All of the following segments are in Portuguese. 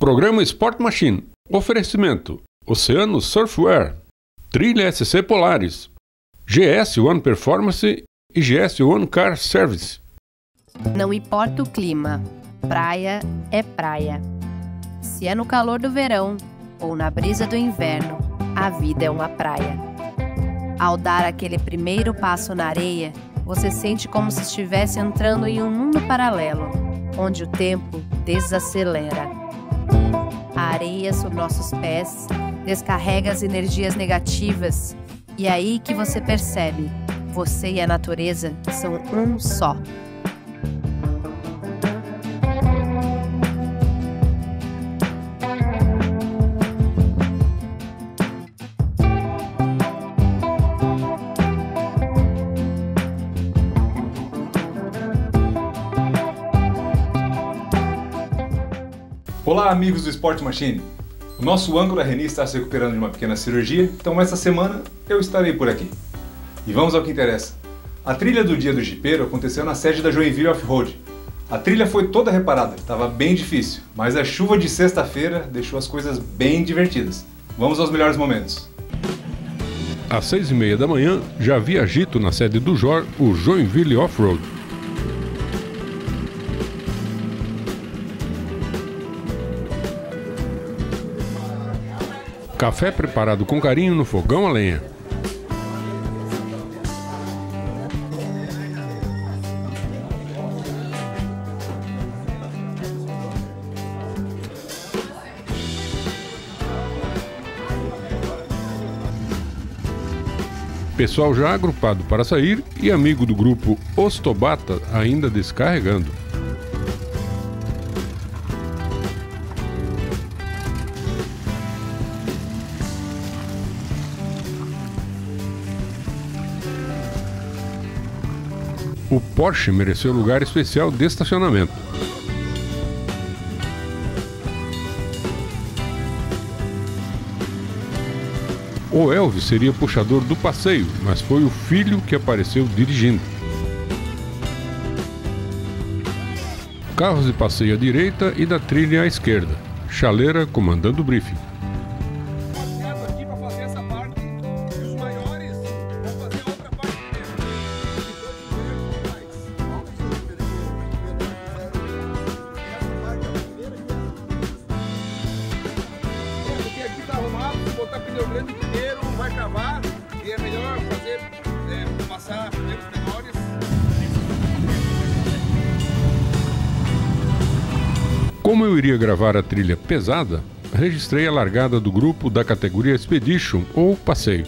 Programa Sport Machine. Oferecimento: Oceano Surfwear, Trilha SC Polaris, GS One Performance e GS One Car Service. Não importa o clima, praia é praia. Se é no calor do verão ou na brisa do inverno, a vida é uma praia. Ao dar aquele primeiro passo na areia, você sente como se estivesse entrando em um mundo paralelo, onde o tempo desacelera a areia sob nossos pés descarrega as energias negativas e é aí que você percebe, você e a natureza são um só. Olá, amigos do Sport Machine. O nosso âncora Reni está se recuperando de uma pequena cirurgia, então essa semana eu estarei por aqui. E vamos ao que interessa. A trilha do dia do jipeiro aconteceu na sede da Joinville Off-Road. A trilha foi toda reparada, estava bem difícil, mas a chuva de sexta-feira deixou as coisas bem divertidas. Vamos aos melhores momentos. Às seis e meia da manhã, já havia agito na sede do JOR o Joinville Off-Road. Café preparado com carinho no fogão a lenha. Pessoal já agrupado para sair e amigo do grupo Ostobata ainda descarregando. Porsche mereceu lugar especial de estacionamento. O Elvis seria puxador do passeio, mas foi o filho que apareceu dirigindo. Carros de passeio à direita e da trilha à esquerda. Chaleira comandando o briefing. Gravar a trilha pesada, registrei a largada do grupo da categoria Expedition ou Passeio.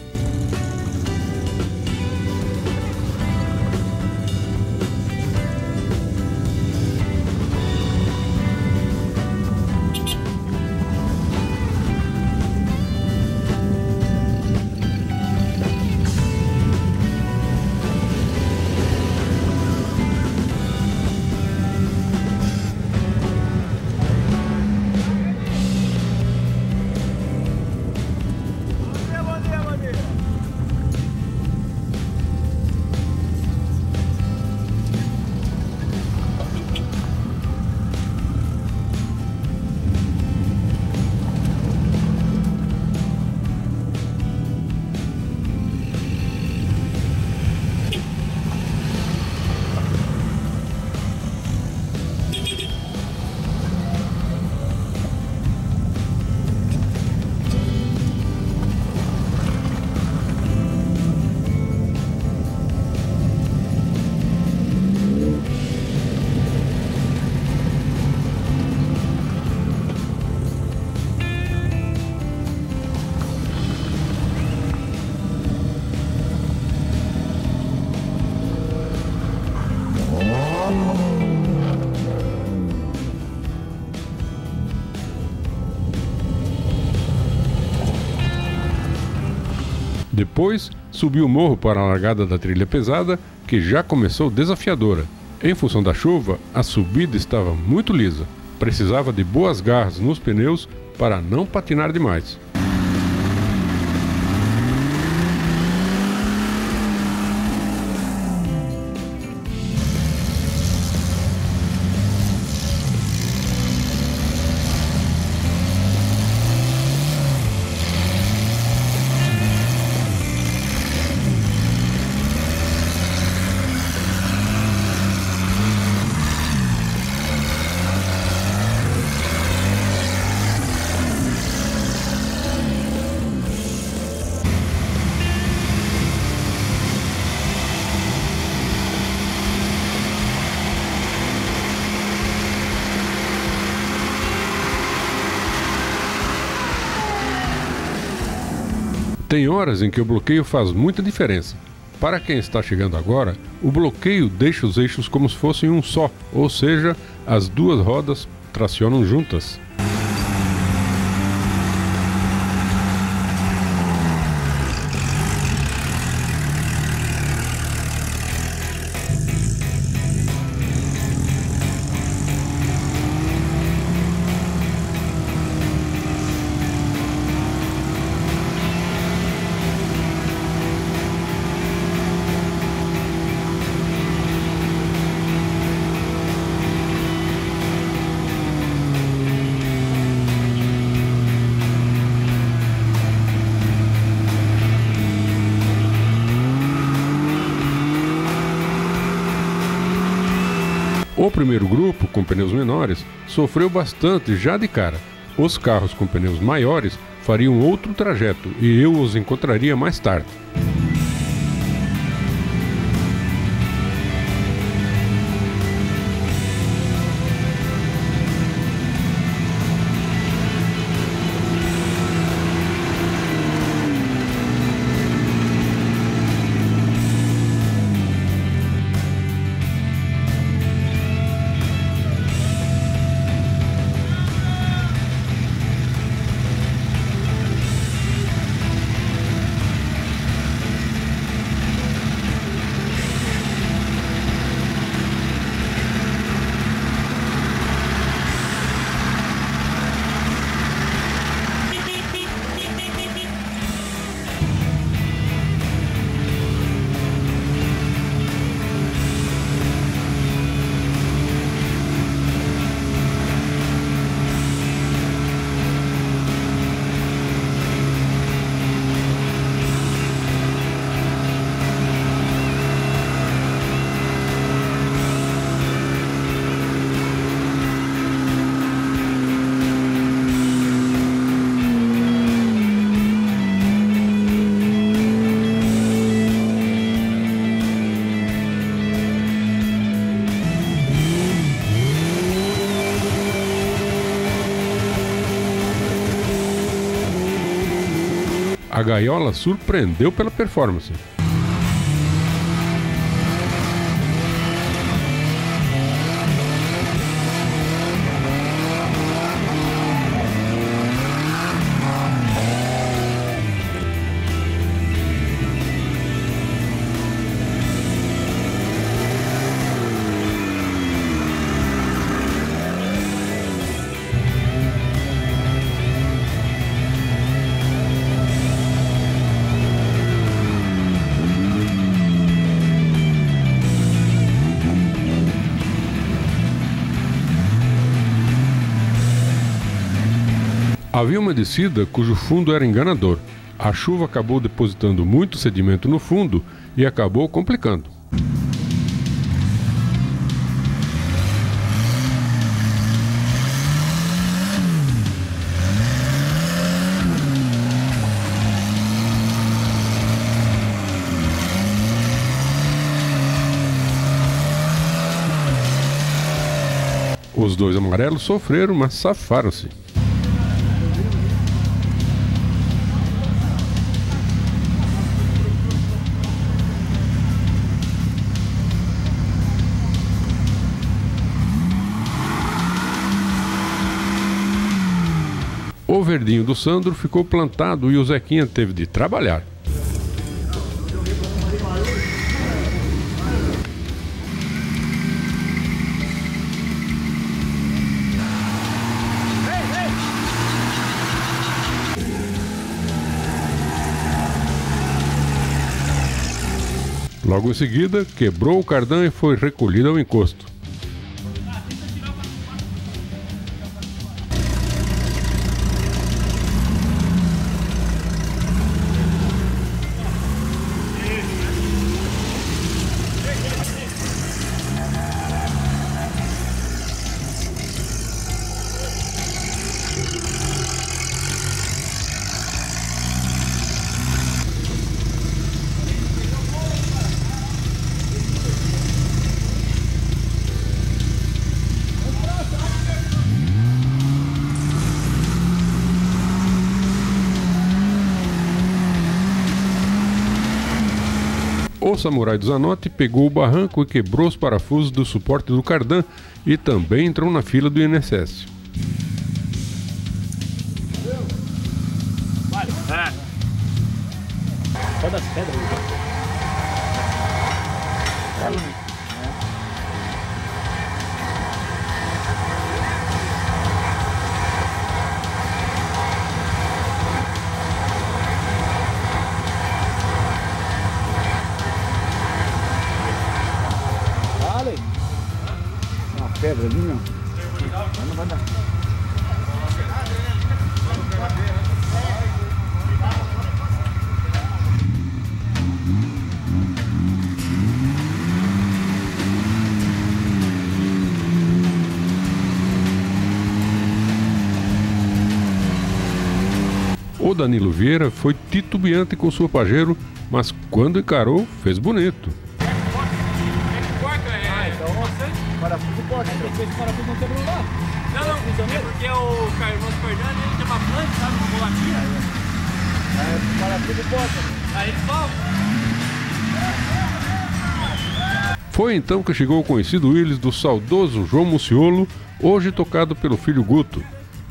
Depois, subiu o morro para a largada da trilha pesada, que já começou desafiadora. Em função da chuva, a subida estava muito lisa. Precisava de boas garras nos pneus para não patinar demais. Tem horas em que o bloqueio faz muita diferença. Para quem está chegando agora, o bloqueio deixa os eixos como se fossem um só, ou seja, as duas rodas tracionam juntas. O primeiro grupo, com pneus menores, sofreu bastante já de cara. Os carros com pneus maiores fariam outro trajeto e eu os encontraria mais tarde. A gaiola surpreendeu pela performance. Havia uma descida cujo fundo era enganador. A chuva acabou depositando muito sedimento no fundo e acabou complicando. Os dois amarelos sofreram, mas safaram-se. Verdinho do Sandro ficou plantado e o Zequinha teve de trabalhar. Logo em seguida, quebrou o cardão e foi recolhido ao encosto. Samurai do Zanotti pegou o barranco e quebrou os parafusos do suporte do cardan e também entrou na fila do INSS. Vale. É. Só das pedras. Ali, não. Vai dar. O Danilo Vieira foi titubeante com sua Pajero, mas quando encarou, fez bonito. Esse parafuso não quebrou lá. Não, não, é porque o Carlos Fernando ele tem uma planta, sabe, uma bolatinha. Aí o parafuso pode. Aí ele solta. Foi então que chegou o conhecido Willis do saudoso João Muciolo, hoje tocado pelo filho Guto.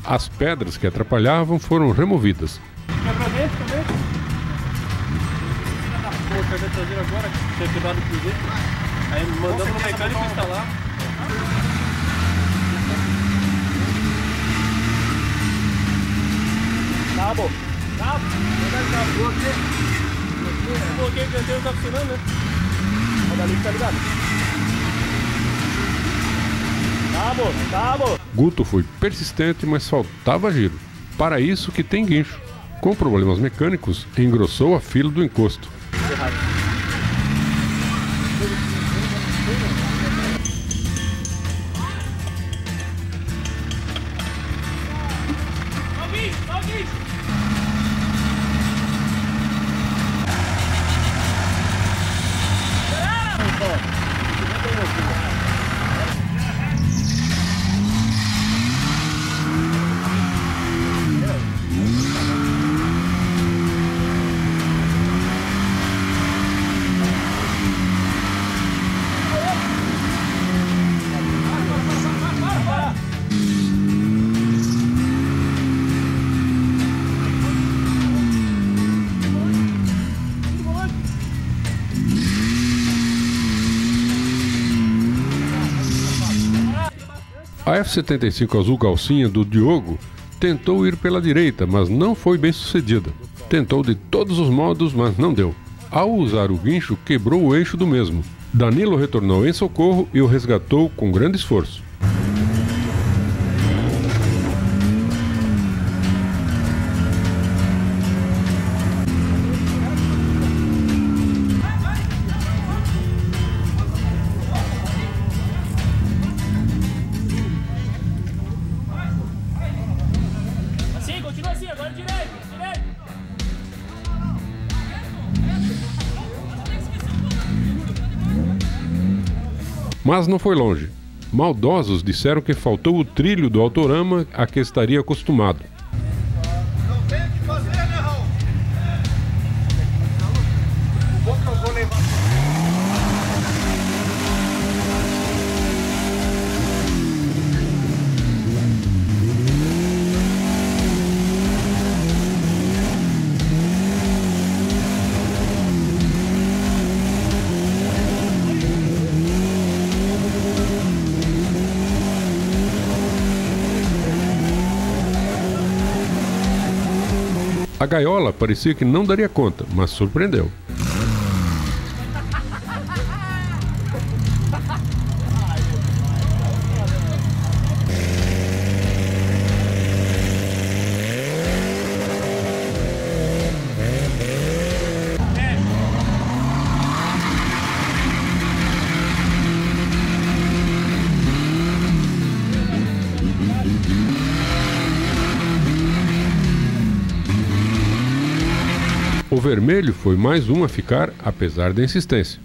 As pedras que atrapalhavam foram removidas. Quebra dentro também. O cardan traseiro agora, tinha quebrado por dentro. Aí mandamos no mecânico instalar. Cabo. Cabo. Cabo. Eu coloquei o canteiro tá funcionando, né? Roda ali, tá ligado? Cabo, cabo. Guto foi persistente, mas faltava giro. Para isso que tem guincho. Com problemas mecânicos, engrossou a fila do encosto. A F-75 azul calcinha do Diogo tentou ir pela direita, mas não foi bem sucedida. Tentou de todos os modos, mas não deu. Ao usar o guincho, quebrou o eixo do mesmo. Danilo retornou em socorro e o resgatou com grande esforço. Mas não foi longe. Maldosos disseram que faltou o trilho do autorama a que estaria acostumado. Gaiola parecia que não daria conta, mas surpreendeu. Foi mais um a ficar, apesar da insistência.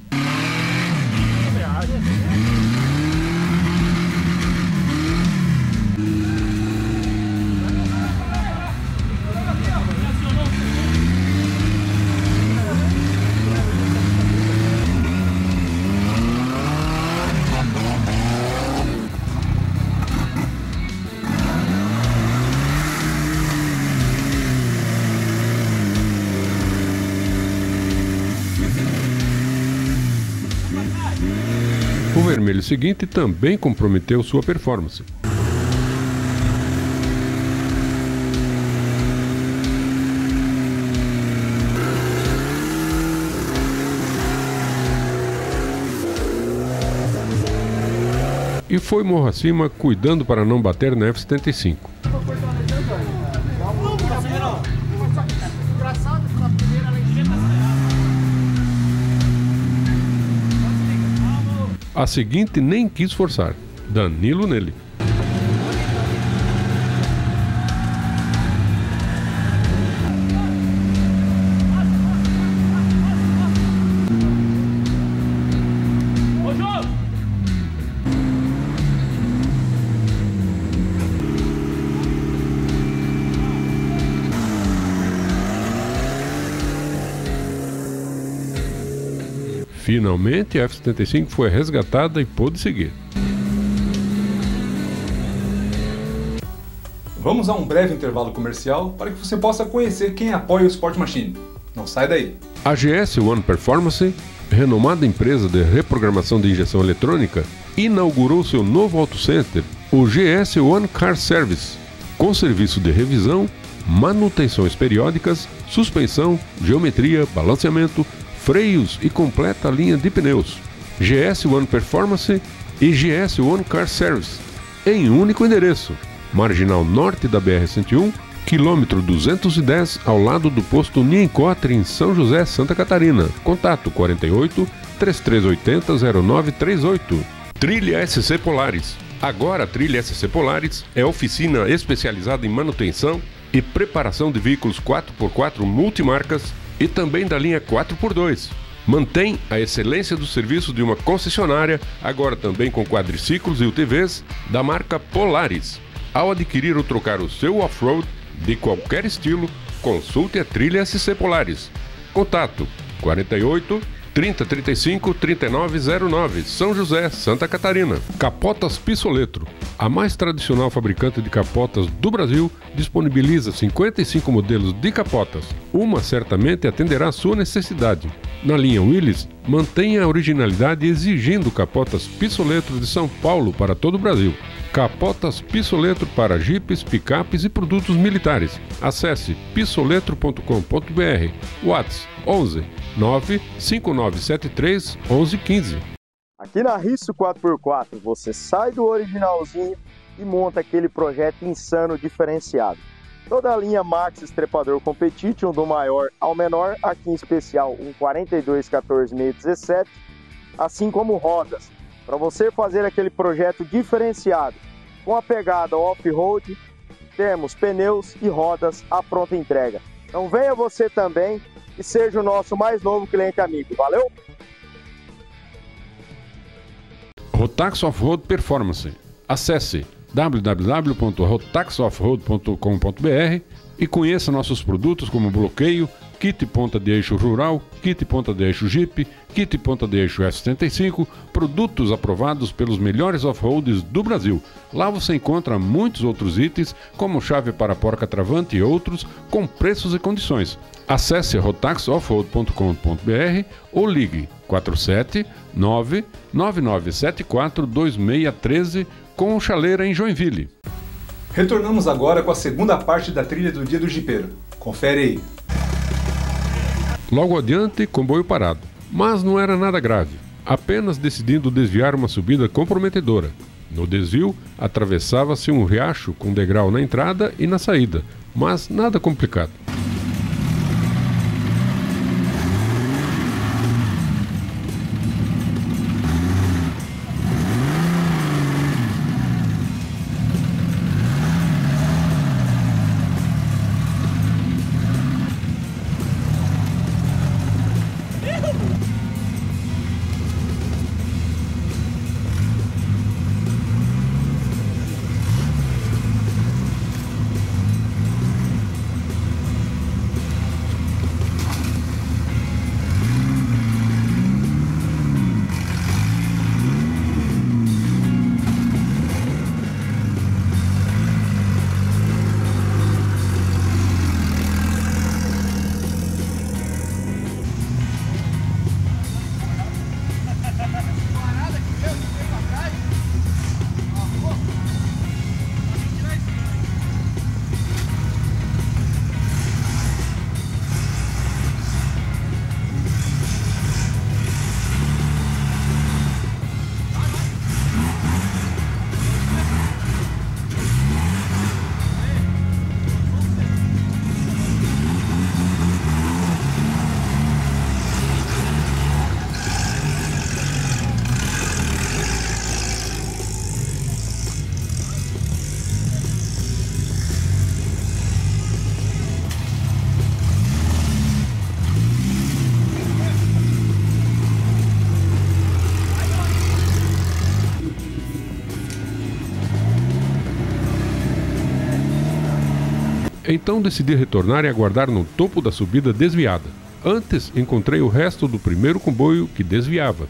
Seguinte também comprometeu sua performance. E foi morro acima, cuidando para não bater na F-75. A seguinte nem quis forçar. Danilo nele. Finalmente, a F-75 foi resgatada e pôde seguir. Vamos a um breve intervalo comercial para que você possa conhecer quem apoia o Sport Machine. Não sai daí. A GS One Performance, renomada empresa de reprogramação de injeção eletrônica, inaugurou seu novo auto center, o GS One Car Service, com serviço de revisão, manutenções periódicas, suspensão, geometria, balanceamento, freios e completa linha de pneus. GS One Performance e GS One Car Service, em único endereço. Marginal Norte da BR-101, quilômetro 210, ao lado do posto Niencotre, em São José, Santa Catarina. Contato 48 3380 0938. Trilha SC Polares. Agora a Trilha SC Polares é oficina especializada em manutenção e preparação de veículos 4x4 multimarcas e também da linha 4x2. Mantém a excelência do serviço de uma concessionária, agora também com quadriciclos e UTVs, da marca Polaris. Ao adquirir ou trocar o seu off-road de qualquer estilo, consulte a trilha SC Polaris. Contato 48 3035 3909, São José, Santa Catarina. Capotas Pissoletro, a mais tradicional fabricante de capotas do Brasil, disponibiliza 55 modelos de capotas. Uma certamente atenderá à sua necessidade. Na linha Willis, mantenha a originalidade exigindo capotas Pissoletro de São Paulo para todo o Brasil. Capotas Pissoletro para jipes, picapes e produtos militares. Acesse pissoletro.com.br. WhatsApp 11 95973 1115. Aqui na Risso 4x4 você sai do originalzinho e monta aquele projeto insano diferenciado. Toda a linha Max Estrepador Competition, do maior ao menor, aqui em especial um 42 14 17, assim como rodas, para você fazer aquele projeto diferenciado, com a pegada off-road, temos pneus e rodas à pronta entrega. Então venha você também e seja o nosso mais novo cliente amigo. Valeu? Rotax Off-Road Performance. Acesse www.rotaxoffroad.com.br e conheça nossos produtos como bloqueio, kit ponta de eixo rural, kit ponta de eixo Jeep, kit ponta de eixo S75, produtos aprovados pelos melhores off-roads do Brasil. Lá você encontra muitos outros itens, como chave para porca travante e outros, com preços e condições. Acesse rotaxoffroad.com.br ou ligue 47 99974 2613 com o Chaleira em Joinville. Retornamos agora com a segunda parte da trilha do Dia do Jipeiro. Confere aí. Logo adiante, comboio parado. Mas não era nada grave, apenas decidindo desviar uma subida comprometedora. No desvio, atravessava-se um riacho com degrau na entrada e na saída, mas nada complicado. Então decidi retornar e aguardar no topo da subida desviada. Antes encontrei o resto do primeiro comboio que desviava.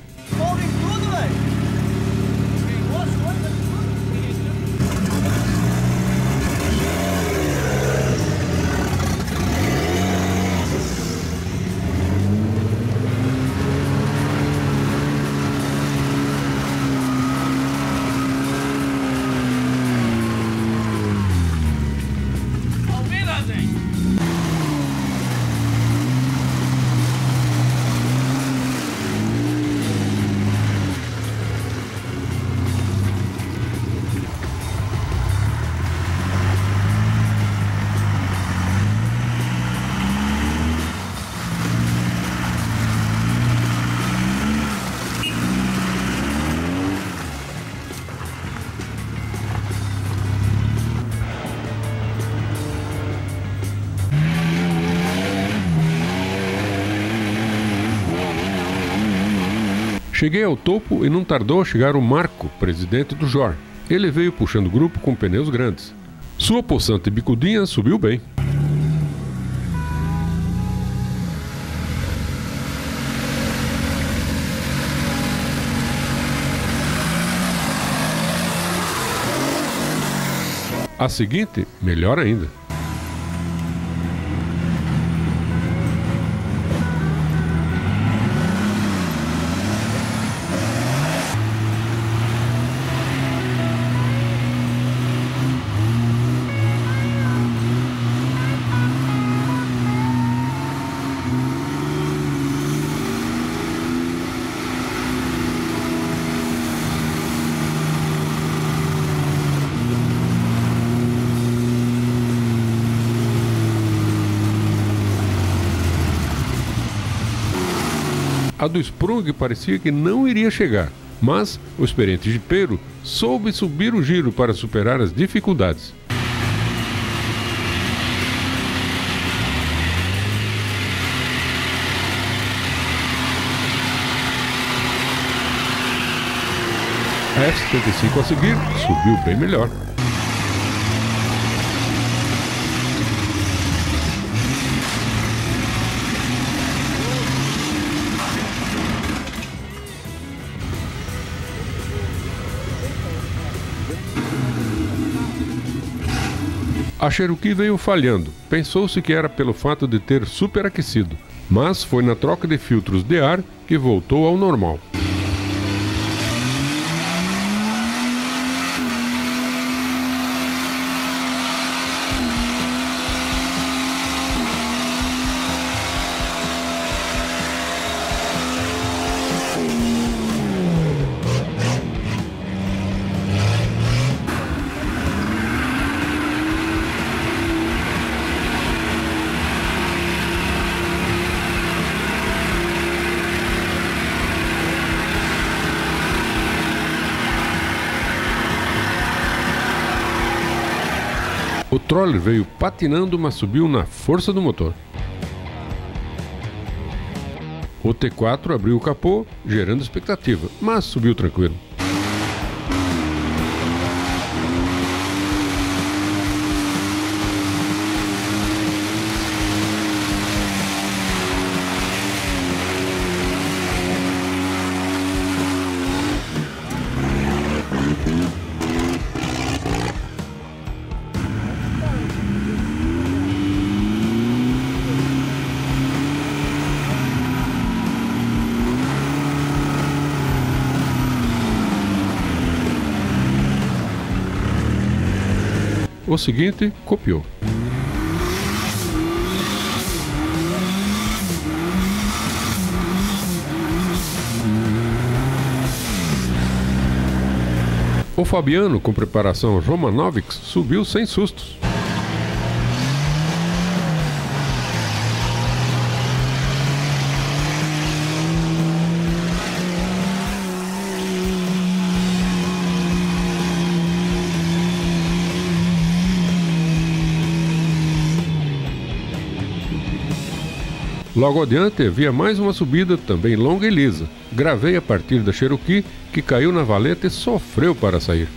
Cheguei ao topo e não tardou a chegar o Marco, presidente do JOR. Ele veio puxando o grupo com pneus grandes. Sua poçante bicudinha subiu bem. A seguinte, melhor ainda. A do Sprung parecia que não iria chegar, mas o experiente jipeiro soube subir o giro para superar as dificuldades. A F-75 a seguir subiu bem melhor. A Cherokee veio falhando. Pensou-se que era pelo fato de ter superaquecido, mas foi na troca de filtros de ar que voltou ao normal. Troller veio patinando, mas subiu na força do motor. O T4 abriu o capô, gerando expectativa, mas subiu tranquilo. Seguinte, copiou. O Fabiano, com preparação Romanovics, subiu sem sustos. Logo adiante havia mais uma subida, também longa e lisa. Gravei a partir da Cherokee, que caiu na valeta e sofreu para sair.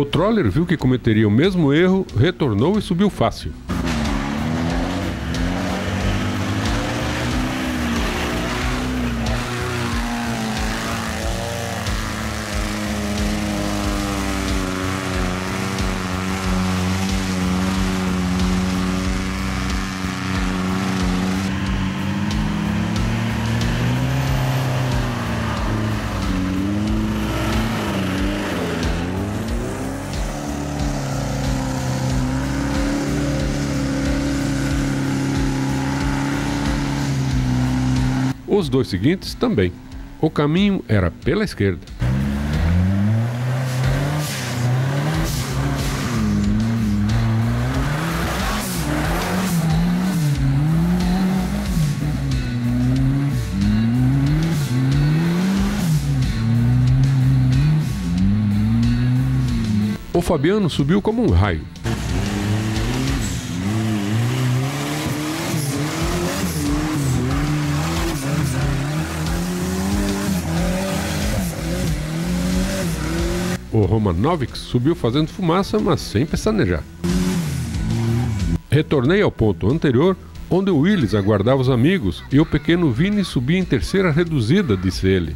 O troller viu que cometeria o mesmo erro, retornou e subiu fácil. Os dois seguintes também. O caminho era pela esquerda. O Fabiano subiu como um raio. O Romanovic subiu fazendo fumaça, mas sem pestanejar. Retornei ao ponto anterior, onde o Willis aguardava os amigos e o pequeno Vini subia em terceira reduzida, disse ele.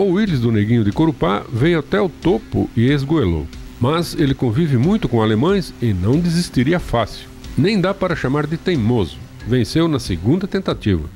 O Willis do Neguinho de Corupá veio até o topo e esgoelou. Mas ele convive muito com alemães e não desistiria fácil. Nem dá para chamar de teimoso. Venceu na segunda tentativa.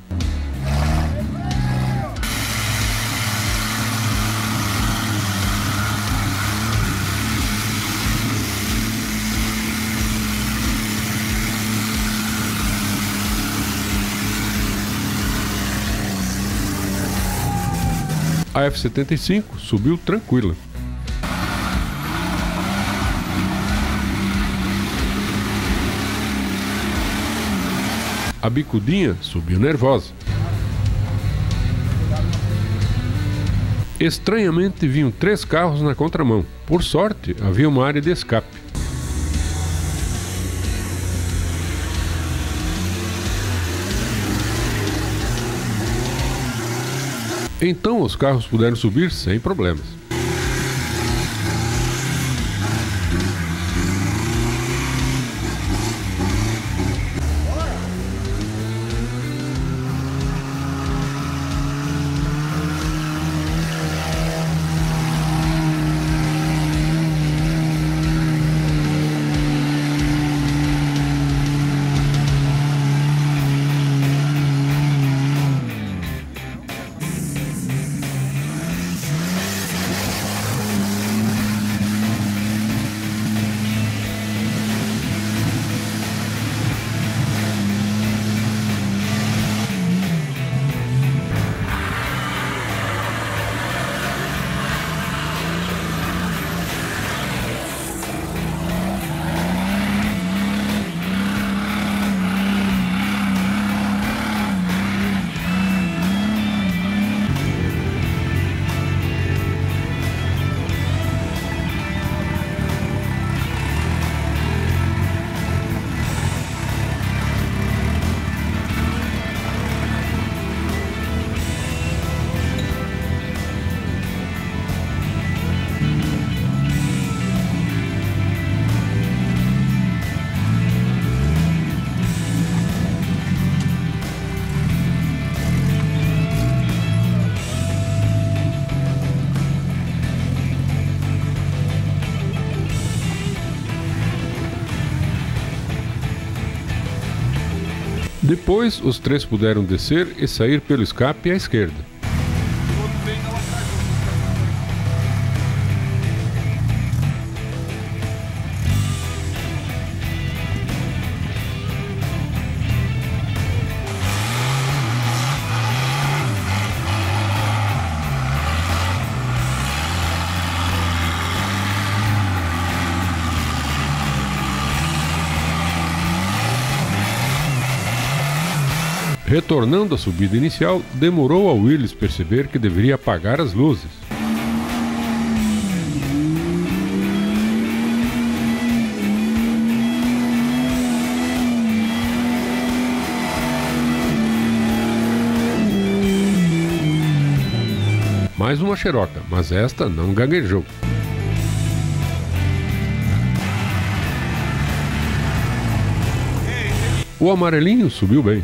A F-75 subiu tranquila. A bicudinha subiu nervosa. Estranhamente vinham três carros na contramão. Por sorte, havia uma área de escape. Então os carros puderam subir sem problemas. Depois, os três puderam descer e sair pelo escape à esquerda. Retornando à subida inicial, demorou a Willis perceber que deveria apagar as luzes. Mais uma xeroca, mas esta não gaguejou. O amarelinho subiu bem.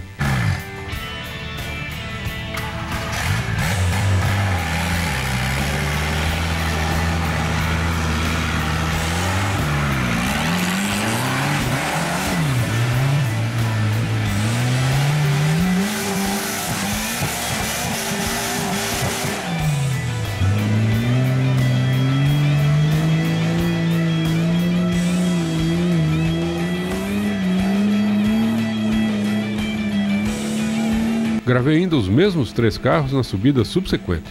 Gravei ainda os mesmos três carros na subida subsequente.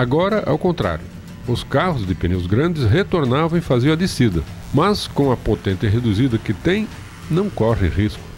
Agora, ao contrário. Os carros de pneus grandes retornavam e faziam a descida, mas com a potência reduzida que tem, não corre risco.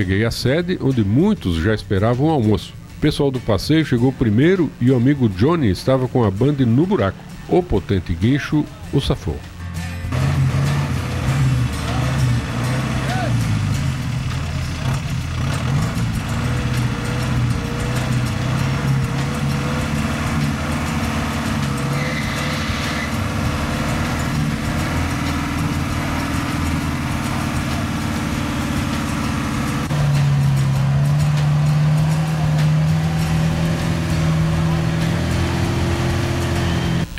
Cheguei à sede, onde muitos já esperavam o almoço. O pessoal do passeio chegou primeiro e o amigo Johnny estava com a banda no buraco. O potente guincho o safou.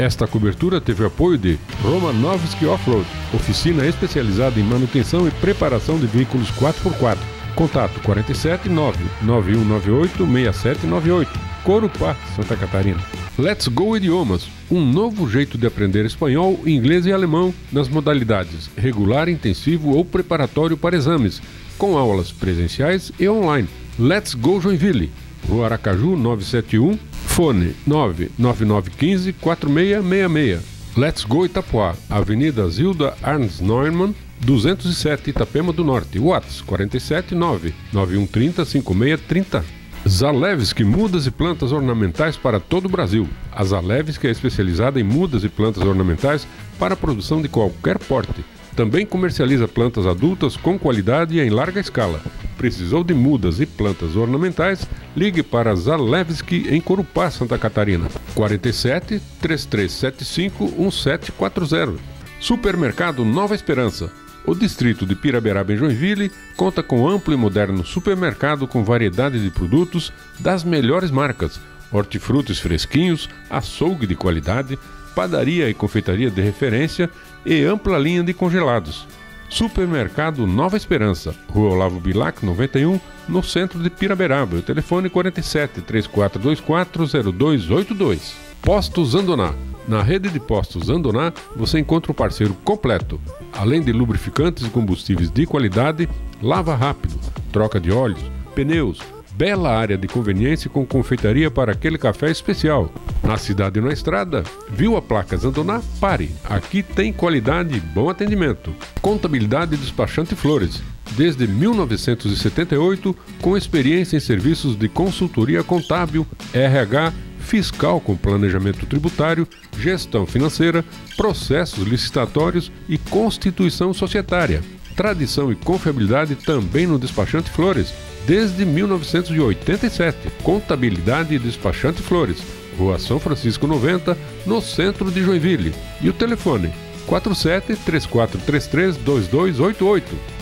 Esta cobertura teve apoio de Romanovski Off-Road, oficina especializada em manutenção e preparação de veículos 4x4. Contato 47 99198 6798. Corupá, Santa Catarina. Let's Go Idiomas, um novo jeito de aprender espanhol, inglês e alemão nas modalidades regular, intensivo ou preparatório para exames, com aulas presenciais e online. Let's Go Joinville, Rua Aracaju 971 Fone 99915 4666. Let's Go Itapuá, Avenida Zilda Arns Neumann, 207 Itapema do Norte. Whats 47 9 9130 5630. Zalewski Mudas e Plantas Ornamentais para todo o Brasil. A Zalewski é especializada em mudas e plantas ornamentais para a produção de qualquer porte. Também comercializa plantas adultas com qualidade e em larga escala. Precisou de mudas e plantas ornamentais? Ligue para Zalewski em Corupá, Santa Catarina. 47 3375 1740. Supermercado Nova Esperança. O distrito de Piraberaba em Joinville conta com amplo e moderno supermercado com variedade de produtos das melhores marcas, hortifrutis fresquinhos, açougue de qualidade, padaria e confeitaria de referência e ampla linha de congelados. Supermercado Nova Esperança, Rua Olavo Bilac, 91, no centro de Piraberaba. O telefone 47 3424 0282. Postos Andoná Na rede de postos Andoná, você encontra um parceiro completo. Além de lubrificantes e combustíveis de qualidade, lava rápido, troca de óleos, pneus, bela área de conveniência com confeitaria para aquele café especial. Na cidade e na estrada, viu a placa Zandoná? Pare. Aqui tem qualidade e bom atendimento. Contabilidade Despachante Flores. Desde 1978, com experiência em serviços de consultoria contábil, RH, fiscal com planejamento tributário, gestão financeira, processos licitatórios e constituição societária. Tradição e confiabilidade também no Despachante Flores, desde 1987. Contabilidade e Despachante Flores, Rua São Francisco 90, no centro de Joinville. E o telefone 47 3433 2288.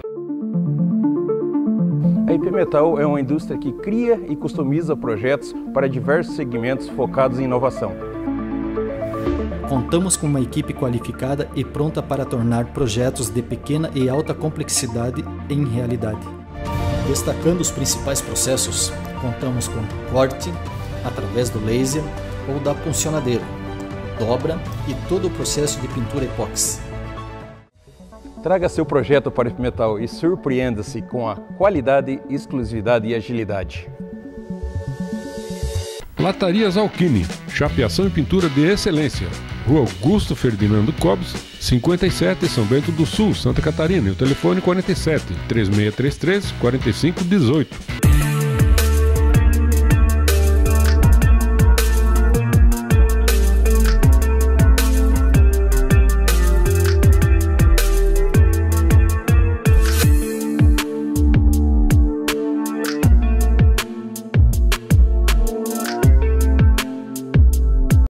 A IP Metal é uma indústria que cria e customiza projetos para diversos segmentos focados em inovação. Contamos com uma equipe qualificada e pronta para tornar projetos de pequena e alta complexidade em realidade. Destacando os principais processos, contamos com corte, através do laser ou da puncionadeira, dobra e todo o processo de pintura epóxi. Traga seu projeto para o Metal e surpreenda-se com a qualidade, exclusividade e agilidade. Latarias Alquini, chapeação e pintura de excelência. Rua Augusto Ferdinando Cobes, 57, São Bento do Sul, Santa Catarina. E o telefone 47 3633 4518.